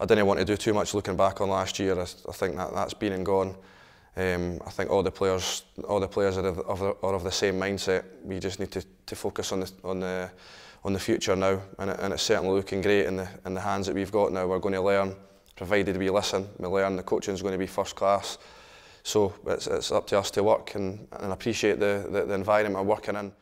I didn't want to do too much looking back on last year. I, I think that that's been and gone. Um, I think all the players, all the players are of, of, are of the same mindset. We just need to, to focus on the on the on the future now, and, it, and it's certainly looking great in the in the hands that we've got now. We're going to learn, provided we listen. We learn. The coaching is going to be first class. So it's, it's up to us to work and, and appreciate the, the, the environment we're working in.